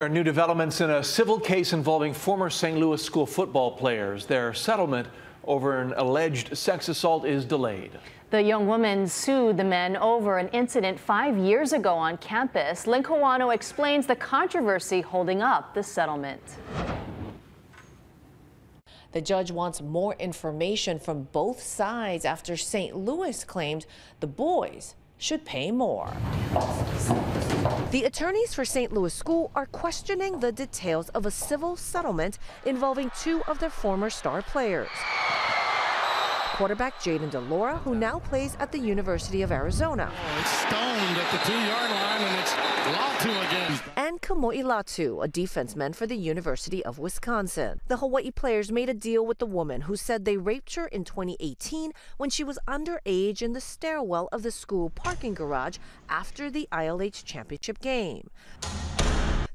Are new developments in a civil case involving former St. Louis school football players. Their settlement over an alleged sex assault is delayed. The young woman sued the men over an incident five years ago on campus. Lynn Kawano explains the controversy holding up the settlement. The judge wants more information from both sides after St. Louis claimed the boys should pay more. The attorneys for St. Louis School are questioning the details of a civil settlement involving two of their former star players. Quarterback Jayden de Laura, who now plays at the University of Arizona. Oh, stoned at the two-yard line, and it's Latu again. And Kamoi Latu, a defenseman for the University of Wisconsin. The Hawaii players made a deal with the woman who said they raped her in 2018 when she was underage in the stairwell of the school parking garage after the ILH championship game.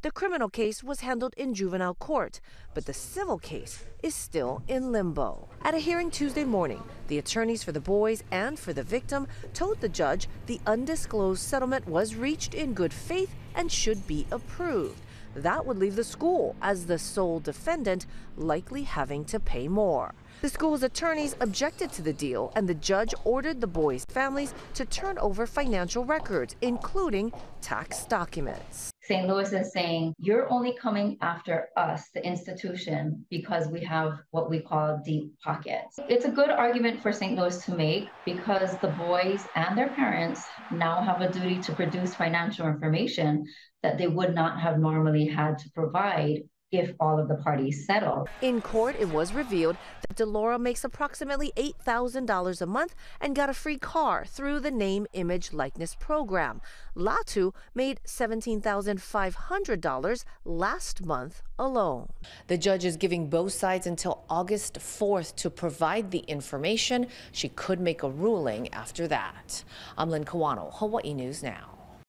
The criminal case was handled in juvenile court, but the civil case is still in limbo. At a hearing Tuesday morning, the attorneys for the boys and for the victim told the judge the undisclosed settlement was reached in good faith and should be approved. That would leave the school as the sole defendant, likely having to pay more. The school's attorneys objected to the deal, and the judge ordered the boys' families to turn over financial records, including tax documents. St. Louis is saying, you're only coming after us, the institution, because we have what we call deep pockets. It's a good argument for St. Louis to make because the boys and their parents now have a duty to produce financial information that they would not have normally had to provide if all of the parties settle. In court, it was revealed that de Laura makes approximately $8,000 a month and got a free car through the name, image, likeness program. Latu made $17,500 last month alone. The judge is giving both sides until August 4th to provide the information. She could make a ruling after that. I'm Lynn Kawano, Hawaii News Now.